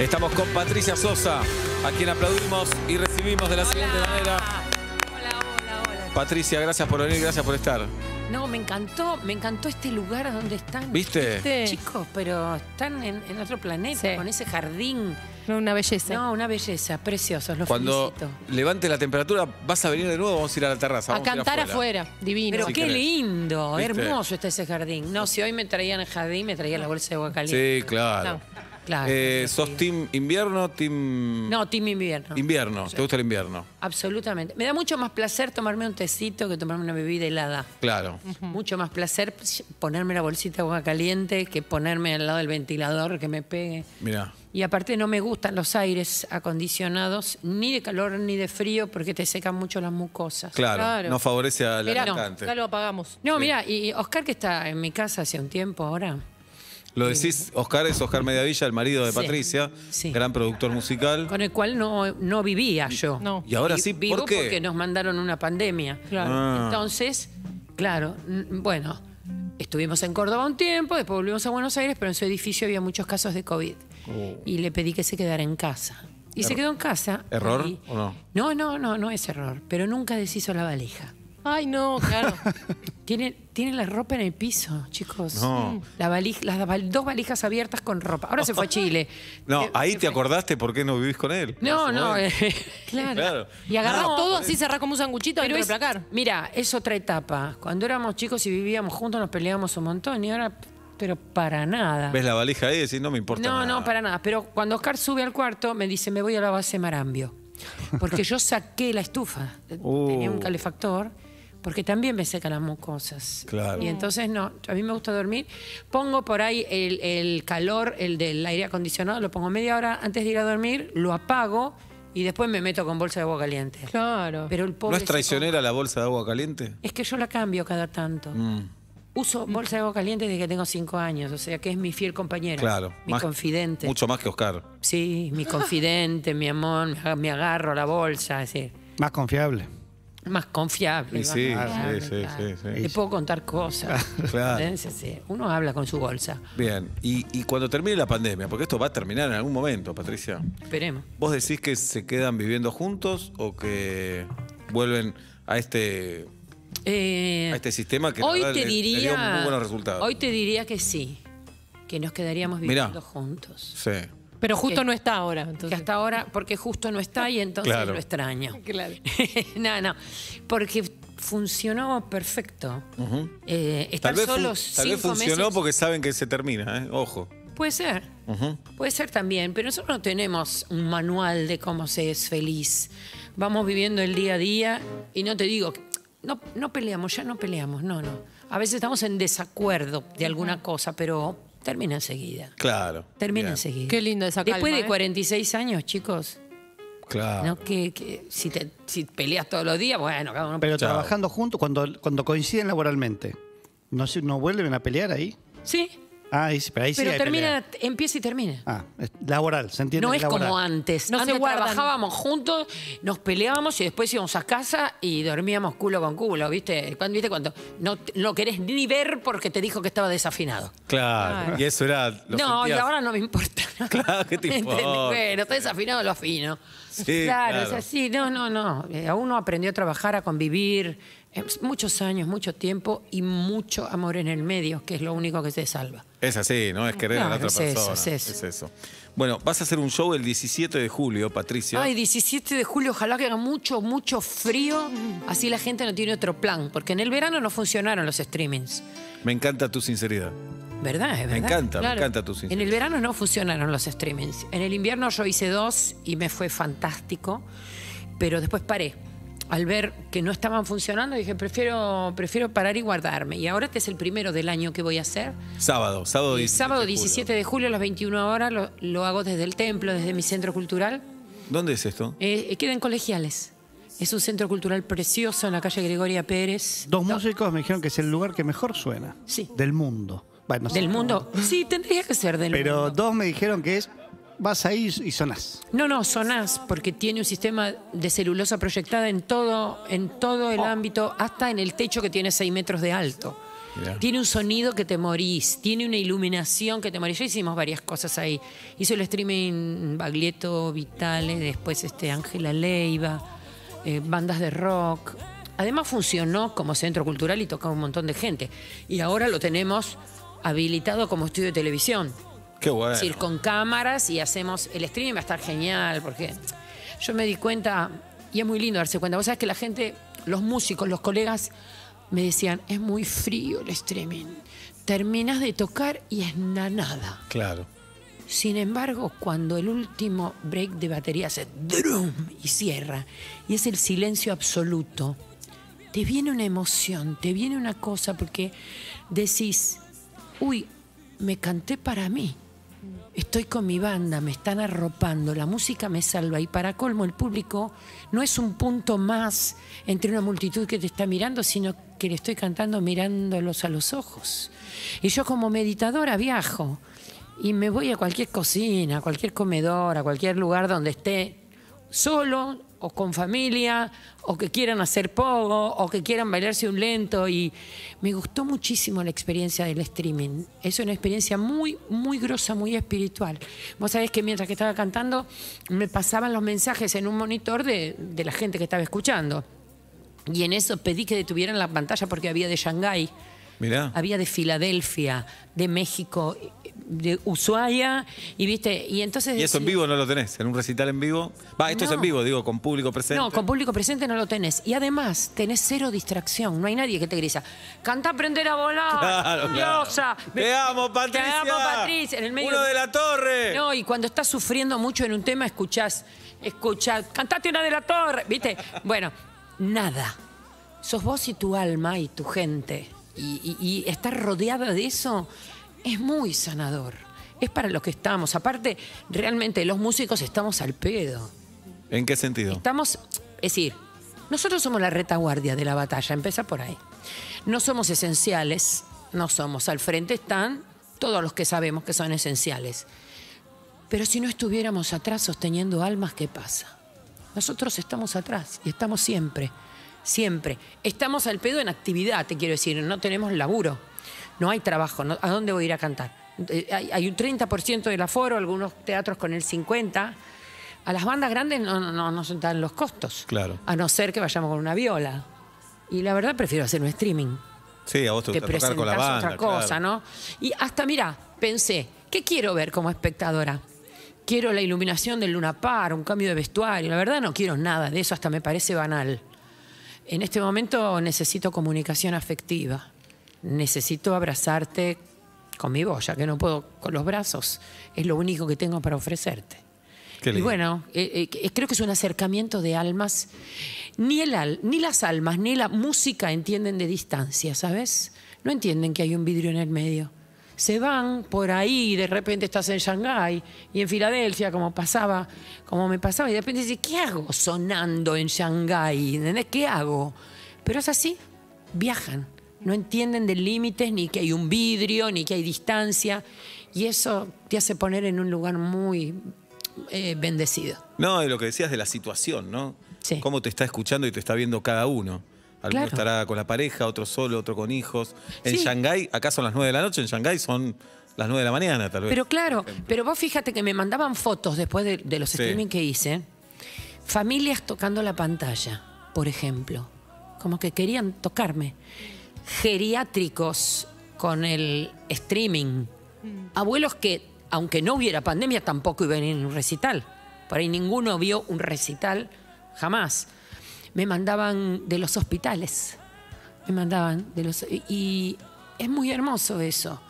Estamos con Patricia Sosa, a quien aplaudimos y recibimos de la siguiente manera. Hola, hola, hola. Patricia, gracias por venir, gracias por estar. No, me encantó, me encantó este lugar donde están. ¿Viste? ¿Viste? Chicos, pero están en, en otro planeta, Sí. con ese jardín. No, una belleza. No, una belleza, preciosos, los Cuando felicito. levante la temperatura, vas a venir de nuevo, vamos a ir a la terraza. a cantar afuera. Divino. Pero Si qué querés. lindo, ¿Viste? hermoso está ese jardín. No, si hoy me traían el jardín, me traía la bolsa de agua caliente. Sí, claro. No. Claro. Eh, ¿Sos team invierno, team No, team invierno. invierno? Sí. ¿Te gusta el invierno? Absolutamente. Me da mucho más placer tomarme un tecito que tomarme una bebida helada. Claro. Mucho más placer ponerme la bolsita de agua caliente que ponerme al lado del ventilador que me pegue. Mira. Y aparte no me gustan los aires acondicionados, ni de calor ni de frío, porque te secan mucho las mucosas. Claro, Claro. no favorece al Mirá, cantante. ya lo apagamos. No, Sí. mira, y Oscar que está en mi casa hace un tiempo ahora. Lo decís, Oscar es Oscar Mediavilla, el marido de Sí, Patricia, sí. gran productor musical. Con el cual no, no vivía yo. No. Y ahora sí, vivo ¿por qué? porque nos mandaron una pandemia. Claro. Ah. Entonces, claro, bueno, estuvimos en Córdoba un tiempo, después volvimos a Buenos Aires, pero en su edificio había muchos casos de COVID. Oh. Y le pedí que se quedara en casa. Y se quedó en casa. ¿Error y- o no? No, no, no, no es error. Pero nunca deshizo la valija. Ay, no, claro. Tiene, tiene la ropa en el piso, chicos. No. La valija, las val- dos valijas abiertas con ropa. Ahora se fue a Chile. No, Eh, ahí te fue. acordaste por qué no vivís con él. No, no. eh, Claro. Claro. Y agarrar No, todo así, cerrar como un sanguchito Pero dentro del placar. mira, es otra etapa. Cuando éramos chicos y vivíamos juntos nos peleábamos un montón y ahora, pero para nada. Ves la valija ahí y decís, no me importa No, nada. no, para nada. Pero cuando Oscar sube al cuarto me dice, me voy a la base Marambio. Porque yo saqué la estufa. Uh. Tenía un calefactor. Porque también me secan las mucosas. Claro. Y entonces no, a mí me gusta dormir. Pongo por ahí el, el calor, el del aire acondicionado, lo pongo media hora antes de ir a dormir, lo apago y después me meto con bolsa de agua caliente. Claro. Pero el ¿No pobre es traicionera la bolsa de agua caliente? es que yo la cambio cada tanto. Mm, Uso bolsa de agua caliente desde que tengo cinco años, o sea que es mi fiel compañera. claro. Mi más- confidente. Mucho más que Oscar. Sí, mi confidente, mi amor, me ag- me agarro a la bolsa, es decir, Más confiable. Más confiable. Sí, más confiable, sí, sí, claro. sí, sí. Le puedo contar cosas. Claro. Uno habla con su bolsa. Bien, y, y cuando termine la pandemia, porque esto va a terminar en algún momento, Patricia, Esperemos. ¿vos decís que se quedan viviendo juntos o que vuelven a este, Eh, a este sistema que hoy te le- le dio diría, muy buenos resultados? Hoy te diría que sí, que nos quedaríamos Mirá. viviendo juntos. Sí. Pero justo que- no está ahora. Que Entonces. hasta ahora, porque justo no está y entonces Claro. lo extraño. Claro. no, no, porque funcionó perfecto. Eh, estar Tal vez, solos tal vez cinco funcionó meses- porque saben que se termina, ¿eh? Ojo. Puede ser. Puede ser también, pero nosotros no tenemos un manual de cómo se es feliz. Vamos viviendo el día a día y no te digo, que- no, no peleamos, ya no peleamos, no, no. A veces estamos en desacuerdo de alguna cosa, pero termina enseguida. Claro. Termina Bien. enseguida. Qué lindo esa Después calma, de ¿eh? 46 años, chicos, Claro. ¿no? Que, que si, te, si peleas todos los días, bueno, cada uno... Pero Chao. trabajando juntos, cuando, cuando coinciden laboralmente, ¿no, se- ¿no vuelven a pelear ahí? Sí, Ah, ahí sí, pero ahí sí pero hay termina, pelea. empieza y termina. Ah, es laboral, se entiende. No es laboral. como antes. No antes trabajábamos juntos, nos peleábamos y después íbamos a casa y dormíamos culo con culo, ¿viste? Cuando, ¿viste? Cuando no no querés ni ver porque te dijo que estaba desafinado. Claro. Y eso era. lo no, y ahora no me importa. Claro, ¿qué te importa? Bueno, está desafinado, lo afino. Sí, claro, claro. es así. No, no, no. Eh, uno aprendió a trabajar, a convivir. Eh, Muchos años, mucho tiempo y mucho amor en el medio, que es lo único que te salva. Es así, ¿no? Es querer a la Claro, otra es eso, persona. es eso. Bueno, vas a hacer un show el 17 de julio, Patricia. Ay, 17 de julio, ojalá que haga mucho, mucho frío. Así la gente no tiene otro plan. Porque en el verano no funcionaron los streamings. Me encanta tu sinceridad. ¿Verdad? Es Me encanta, me Claro. encanta tu En sinceridad. el verano no funcionaron los streamings. En el invierno yo hice dos y me fue fantástico. Pero después paré. Al ver que no estaban funcionando, dije, prefiero, prefiero parar y guardarme. Y ahora este es el primero del año que voy a hacer. Sábado, sábado El 17. sábado de julio. 17 de julio a las 21 horas lo, lo hago desde el templo, desde mi centro cultural. ¿Dónde es esto? Eh, queda en colegiales. Es un centro cultural precioso en la calle Gregoria Pérez. Dos músicos me dijeron que es el lugar que mejor suena. Sí. Del mundo. Bueno, no sé. ¿Del mundo? Sí, tendría que ser del Pero mundo. dos me dijeron que es. Vas ahí y sonás. No, no, sonás, porque tiene un sistema de celulosa proyectada en todo, en todo Oh. el ámbito, hasta en el techo que tiene 6 metros de alto. Mirá. Tiene un sonido que te morís, tiene una iluminación que te morís. Ya hicimos varias cosas ahí. Hizo el streaming Baglietto Vitale, después este Ángela Leiva, eh, bandas de rock. Además funcionó como centro cultural y tocaba un montón de gente. Y ahora lo tenemos habilitado como estudio de televisión. Qué bueno. Es decir, con cámaras y hacemos. El streaming va a estar genial porque yo me di cuenta, y es muy lindo darse cuenta. Vos sabés que la gente, los músicos, los colegas, me decían: es muy frío el streaming. Terminas de tocar y es na- nada. Claro. Sin embargo, cuando el último break de batería hace drum y cierra, y es el silencio absoluto, te viene una emoción, te viene una cosa, porque decís, uy, me canté para mí. Estoy con mi banda, me están arropando, la música me salva y para colmo el público no es un punto más entre una multitud que te está mirando, sino que le estoy cantando mirándolos a los ojos. Y yo como meditadora viajo y me voy a cualquier cocina, a cualquier comedor, a cualquier lugar donde esté solo o con familia, o que quieran hacer pogo, o que quieran bailarse un lento. Y me gustó muchísimo la experiencia del streaming. Es una experiencia muy, muy grosa, muy espiritual. Vos sabés que mientras que estaba cantando, me pasaban los mensajes en un monitor de, de la gente que estaba escuchando. Y en eso pedí que detuvieran la pantalla porque había de Shanghái. Mirá. Había de Filadelfia, de México, de Ushuaia, y viste, y entonces... Y eso en vivo no lo tenés, en un recital en vivo. Va, esto es en vivo, digo, con público presente. No, con público presente no lo tenés. Y además, tenés cero distracción. No hay nadie que te grita, canta aprender a volar, Claro, claro. diosa. Te amo, Patricia. Te amo, Patricia. En el medio... Uno de la torre. No, y cuando estás sufriendo mucho en un tema, escuchás, escuchás, cantate una de la torre, ¿viste? Bueno, nada. Sos vos y tu alma y tu gente. Y, y- y estar rodeada de eso es muy sanador. Es para lo que estamos. Aparte, realmente los músicos estamos al pedo. ¿En qué sentido? Estamos, es decir, nosotros somos la retaguardia de la batalla, empieza por ahí. No somos esenciales, no somos. Al frente están todos los que sabemos que son esenciales. Pero si no estuviéramos atrás sosteniendo almas, ¿qué pasa? Nosotros estamos atrás y estamos siempre, siempre. Estamos al pedo en actividad, te quiero decir, no tenemos laburo, no hay trabajo, no- ¿a dónde voy a ir a cantar? Eh, Hay, hay un 30% del aforo, algunos teatros con el 50%. A las bandas grandes no, no, no nos dan los costos. Claro. A no ser que vayamos con una viola. Y la verdad prefiero hacer un streaming Sí, a vos te que gusta tocar con la banda. otra cosa, claro. ¿no? Y hasta, mira, pensé, ¿qué quiero ver como espectadora? Quiero la iluminación del Luna Par, un cambio de vestuario. La verdad no quiero nada de eso, hasta me parece banal. En este momento necesito comunicación afectiva. Necesito abrazarte con mi voz, ya que no puedo con los brazos. Es lo único que tengo para ofrecerte. Y bueno, eh, eh, creo que es un acercamiento de almas. Ni, el al- ni las almas ni la música entienden de distancia, ¿sabes? No entienden que hay un vidrio en el medio. Se van por ahí y de repente estás en Shanghái y en Filadelfia, como pasaba, como me pasaba, y de repente dices, ¿qué hago sonando en Shanghái? ¿Entendés? ¿Qué hago? Pero es así, viajan. No entienden de límites, ni que hay un vidrio, ni que hay distancia. Y eso te hace poner en un lugar muy eh, bendecido. No, y lo que decías de la situación, ¿no? Sí. Cómo te está escuchando y te está viendo cada uno. Alguno Claro. estará con la pareja, otro solo, otro con hijos. En Sí. Shanghái, acá son las 9 de la noche, en Shanghái son las 9 de la mañana, tal vez. Pero claro, pero vos fíjate que me mandaban fotos después de, de los Sí. streaming que hice. Familias tocando la pantalla, por ejemplo. Como que querían tocarme. Geriátricos con el streaming. Abuelos que, aunque no hubiera pandemia, tampoco iban a ir a un recital. Por ahí ninguno vio un recital jamás. Me mandaban de los hospitales. Me mandaban de los. Y es muy hermoso eso.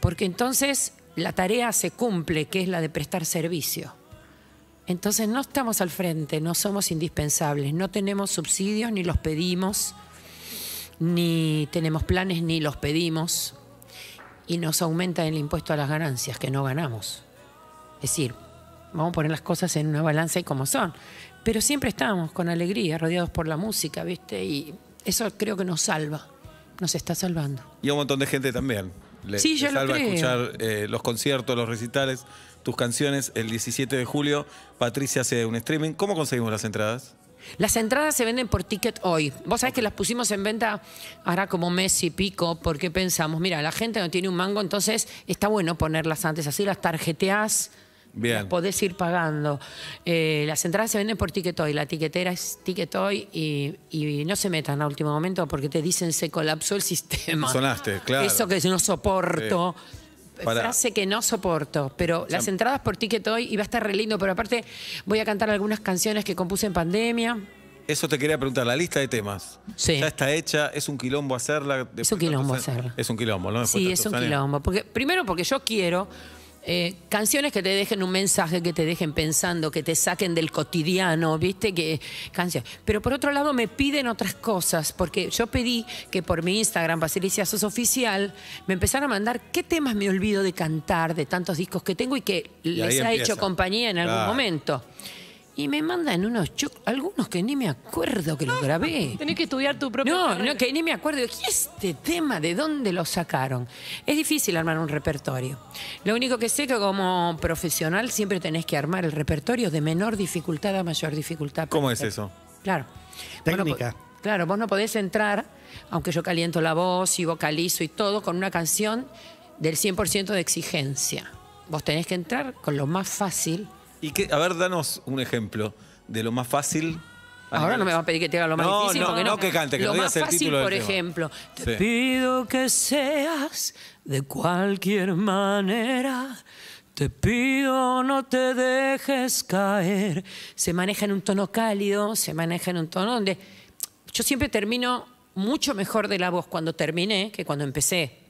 Porque entonces la tarea se cumple, que es la de prestar servicio. Entonces no estamos al frente, no somos indispensables, no tenemos subsidios ni los pedimos, ni tenemos planes ni los pedimos, y nos aumenta el impuesto a las ganancias que no ganamos. Es decir, vamos a poner las cosas en una balanza y como son, pero siempre estamos con alegría, rodeados por la música, ¿viste? Y eso creo que nos salva, nos está salvando. Y a un montón de gente también. Le, Sí, le yo lo salva creo. escuchar eh, los conciertos, los recitales, tus canciones. El 17 de julio, Patricia hace un streaming. ¿Cómo conseguimos las entradas? Las entradas se venden por ticket hoy. Vos sabés que las pusimos en venta ahora como mes y pico porque pensamos, mira, la gente no tiene un mango, entonces está bueno ponerlas antes, así las tarjeteás, Bien. las podés ir pagando. Eh, las entradas se venden por ticket hoy, la tiquetera es ticket hoy y, y no se metan a último momento porque te dicen se colapsó el sistema. Sonaste, claro. Eso que no soporto. Para- Frase que no soporto, pero las entradas por ticket hoy y va a estar re lindo, pero aparte voy a cantar algunas canciones que compuse en pandemia. Eso te quería preguntar, la lista de temas. Sí. Ya está hecha, es un quilombo hacerla. Es un quilombo hacerla. Es un quilombo, ¿no? Después Sí, es un años. quilombo. Porque, primero porque yo quiero eh, canciones que te dejen un mensaje, que te dejen pensando, que te saquen del cotidiano, ¿viste? Que canciones. Pero por otro lado me piden otras cosas, porque yo pedí que por mi Instagram, Patricia Sos Oficial, me empezaran a mandar qué temas me olvido de cantar de tantos discos que tengo y que les ha empieza. hecho compañía en algún Claro. momento. Y me mandan unos cho- algunos que ni me acuerdo que los grabé. Tenés que estudiar tu propio. No, no, que ni me acuerdo. ¿Y este tema de dónde lo sacaron? Es difícil armar un repertorio. Lo único que sé que como profesional siempre tenés que armar el repertorio de menor dificultad a mayor dificultad. ¿Cómo es eso? Claro. Técnica. Vos no po- claro, vos no podés entrar, aunque yo caliento la voz y vocalizo y todo, con una canción del 100% de exigencia. Vos tenés que entrar con lo más fácil. Y que, a ver, danos un ejemplo de lo más fácil. Ahora no me va a pedir que te haga lo más No, difícil. no, porque no que cante, que Lo más digas el título por ejemplo. Te Sí. pido que seas de cualquier manera. Te pido no te dejes caer. Se maneja en un tono cálido, se maneja en un tono donde yo siempre termino mucho mejor de la voz cuando terminé que cuando empecé.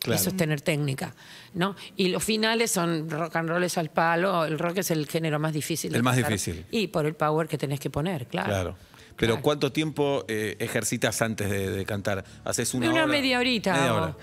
Claro. Eso es tener técnica, ¿no? Y los finales son rock and rolls al palo. El rock es el género más difícil. El más tocar. difícil. Y por el power que tenés que poner, claro. Claro. Pero Claro. ¿cuánto tiempo eh, ejercitas antes de, de cantar? ¿Haces una, Una, hora? media horita. Media hora.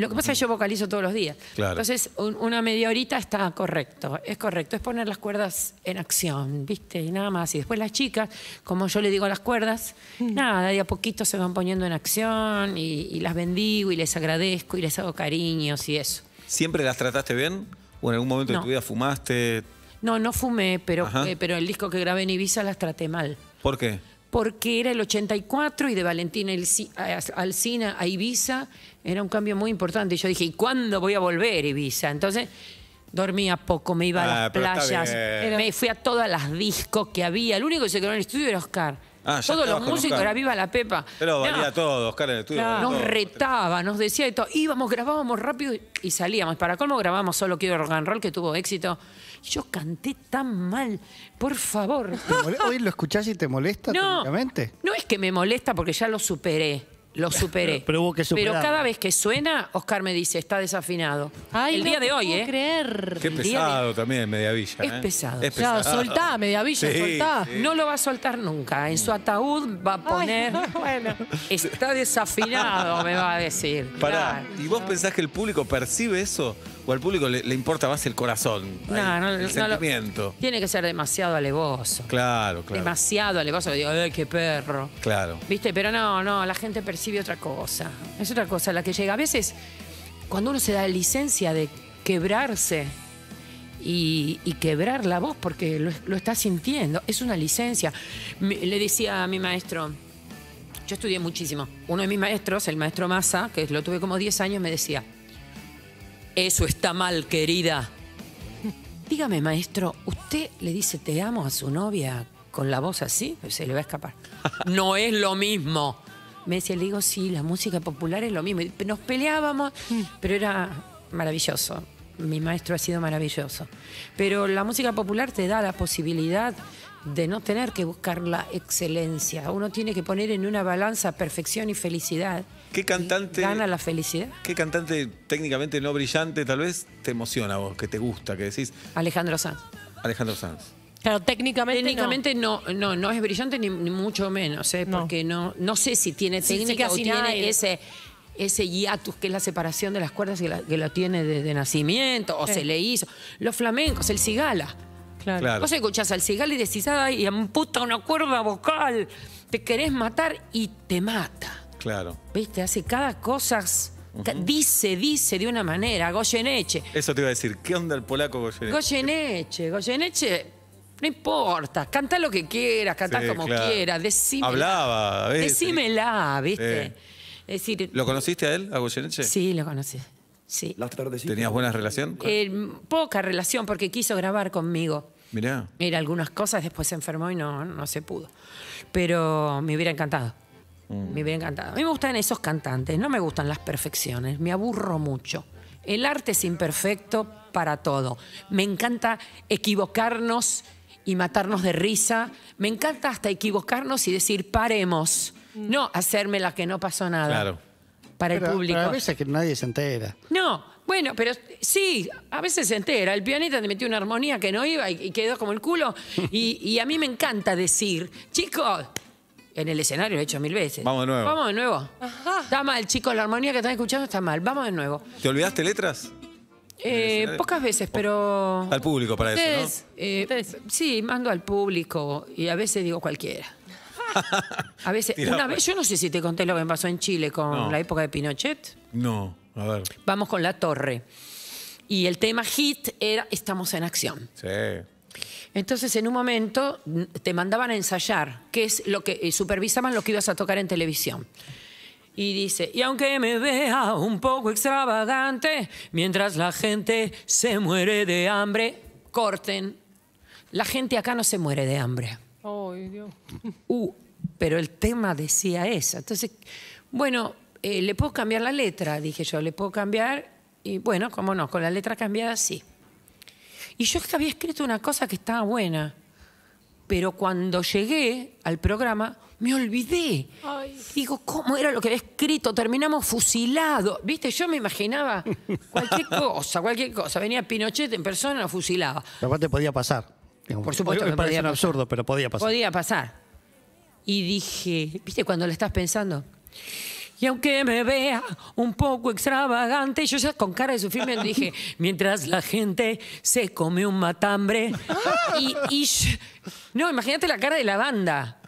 Lo que pasa es que yo vocalizo todos los días. Claro. Entonces, un- una media horita está correcto. Es correcto. Es poner las cuerdas en acción, ¿viste? Y nada más. Y después las chicas, como yo le digo a las cuerdas, nada, de a poquito se van poniendo en acción y, y las bendigo y les agradezco y les hago cariños y eso. ¿Siempre las trataste bien? ¿O en algún momento de No. tu vida fumaste? No, no fumé, pero, eh, pero el disco que grabé en Ibiza las traté mal. ¿Por qué? Porque era el 84 y de Valentina Elci- a- Ibiza era un cambio muy importante. Y yo dije, ¿y cuándo voy a volver a Ibiza? Entonces dormía poco, me iba a Ah, las playas, me fui a todas las discos que había. El único que se quedó en el estudio era Oscar. Ah, Todos los músicos, era viva la Pepa. Pero No, valía todo, Oscar en el estudio. nos todo. retaba, nos decía de todo. Íbamos, grabábamos rápido y salíamos. Para colmo grabamos solo Quiero Rock and Roll, que tuvo éxito. Yo canté tan mal, por favor. ¿Te mole- ¿Hoy lo escuchás y te molesta No, técnicamente? no es que me molesta porque ya lo superé. Lo superé. Pero hubo que superarlo. cada vez que suena, Oscar me dice, está desafinado. Ay, el no día de hoy, puedo ¿eh? creer. Qué pesado también, Mediavilla. Es ¿eh? pesado. Es Claro, pesado. soltá, Mediavilla, Sí, soltá. sí. No lo va a soltar nunca. En su ataúd va a poner. bueno. Está desafinado, me va a decir. Pará, Claro. ¿y vos pensás que el público percibe eso? ¿O al público le, le importa más el corazón? No, Ahí, no, el no lo- sentimiento. Tiene que ser demasiado alevoso. Claro, claro. Demasiado alevoso. Digo, ay, qué perro. Claro. ¿Viste? Pero no, no, la gente percibe otra cosa. Es otra cosa la que llega. A veces, cuando uno se da licencia de quebrarse y, y quebrar la voz porque lo, lo está sintiendo, es una licencia. Le decía a mi maestro, yo estudié muchísimo. Uno de mis maestros, el maestro Massa, que lo tuve como 10 años, me decía, eso está mal, querida. Dígame, maestro, ¿usted le dice te amo a su novia con la voz así? Se le va a escapar. no es lo mismo. Me decía, le digo, sí, la música popular es lo mismo. Y Nos peleábamos, pero era maravilloso. Mi maestro ha sido maravilloso. Pero la música popular te da la posibilidad de no tener que buscar la excelencia. Uno tiene que poner en una balanza perfección y felicidad. ¿Qué cantante- Gana la felicidad. ¿Qué cantante técnicamente no brillante tal vez te emociona a vos, que te gusta, que decís Alejandro Sanz. Alejandro Sanz? Claro, técnicamente. Técnicamente no. no, no, es brillante ni, ni mucho menos, ¿eh? No. porque no, no sé si tiene Sí, técnica o tiene aire. ese, ese hiatus que es la separación de las cuerdas que, la- que lo tiene desde nacimiento, o Sí. se le hizo. Los flamencos, el cigala. Claro. Claro. Vos escuchás al cigala y decís, ay, amputa una cuerda vocal, te querés matar y te mata. Claro. ¿Viste? Hace cada cosa, dice, dice de una manera, Goyeneche. Eso te iba a decir. ¿Qué onda el polaco Goyeneche? Goyeneche, Goyeneche No importa, canta lo que quieras, canta Sí, como claro. quieras, decímela. Hablaba, a veces. Decímela, ¿viste? Sí. Es decir, ¿Lo conociste a él, a Goyeneche? sí, lo conocí. Sí. ¿Tenías buena relación? Eh, poca relación porque quiso grabar conmigo. Mirá. Era algunas cosas, después se enfermó y no, no se pudo. Pero me hubiera encantado. Mm. Me hubiera encantado. A mí me gustan esos cantantes, no me gustan las perfecciones, me aburro mucho. El arte es imperfecto para todo. Me encanta equivocarnos y matarnos de risa. Me encanta hasta equivocarnos y decir paremos. No hacerme la que no pasó nada. Claro. Para el público. pero a veces que nadie se entera. No, bueno, pero sí, a veces se entera. El pianista te metió una armonía que no iba y, y quedó como el culo. Y, y a mí me encanta decir, chicos, en el escenario lo he hecho mil veces. Vamos de nuevo. Vamos de nuevo. Está mal, chicos, la armonía que están escuchando está mal. Vamos de nuevo. ¿Te olvidaste letras? Eh, pocas veces, pero. Al público para eso, ¿no? Eh, sí, mando al público y a veces digo cualquiera. A veces, Tirá, una vez, yo no sé si te conté lo que me pasó en Chile con No. la época de Pinochet. No, a ver. Vamos con la torre. Y el tema hit era Estamos en acción. Sí. Entonces, en un momento n- te mandaban a ensayar, que es lo que eh, supervisaban lo que ibas a tocar en televisión. Y dice, y aunque me vea un poco extravagante, mientras la gente se muere de hambre, corten. La gente acá no se muere de hambre. Ay, Dios. Uh, pero el tema decía eso. Entonces, bueno, eh, ¿le puedo cambiar la letra? Dije yo, ¿le puedo cambiar? Y bueno, cómo no, con la letra cambiada sí. Y yo es que había escrito una cosa que estaba buena, pero cuando llegué al programa me olvidé. Ay. Digo, ¿cómo era lo que había escrito? Terminamos fusilados. ¿Viste? Yo me imaginaba cualquier cosa, cualquier cosa. Venía Pinochet en persona, lo fusilaba. Pero aparte podía pasar. Digamos. Por supuesto Hoy que parece podía un pasar. absurdo, pero podía pasar. Podía pasar. Y dije, ¿viste cuando le estás pensando? Y aunque me vea un poco extravagante, yo ya con cara de sufrirme dije, mientras la gente se come un matambre. Y, y yo- no, imagínate la cara de la banda.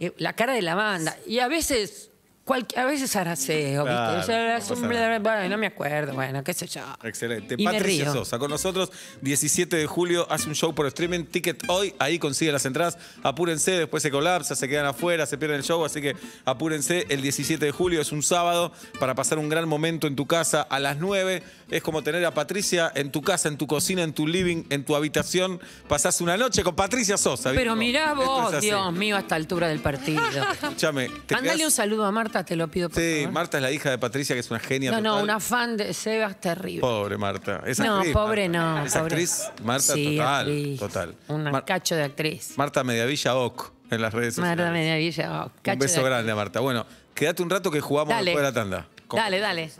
Eh, La cara de la banda. Y a veces, cual- a veces araseo, Claro, no un- bueno, no me acuerdo, bueno, qué sé yo. Excelente. Y Patricia. Sosa con nosotros. 17 de julio hace un show por streaming. Ticket hoy. Ahí consigue las entradas. Apúrense. Después se colapsa, se quedan afuera, se pierden el show. Así que apúrense. El 17 de julio es un sábado para pasar un gran momento en tu casa a las 9. Es como tener a Patricia en tu casa, en tu cocina, en tu living, en tu habitación. Pasás una noche con Patricia Sosa. Pero mirá vos. Dios mío, a esta altura del partido. Escuchame. ¿te Mándale quedás- un saludo a Marta, te lo pido por Sí, favor. Marta es la hija de Patricia, que es una genia No, no, total. una fan de Sebas terrible. Pobre Marta. Es no, actriz, pobre Marta. no. Es pobre. actriz, Marta, Sí, total. actriz. Total. Un Mar- cacho de actriz. Marta Mediavilla Oc en las redes sociales. Marta Mediavilla. oh, Un cacho beso de- grande a Marta. Bueno, quédate un rato que jugamos Dale. después de la tanda. Con- Dale, dale.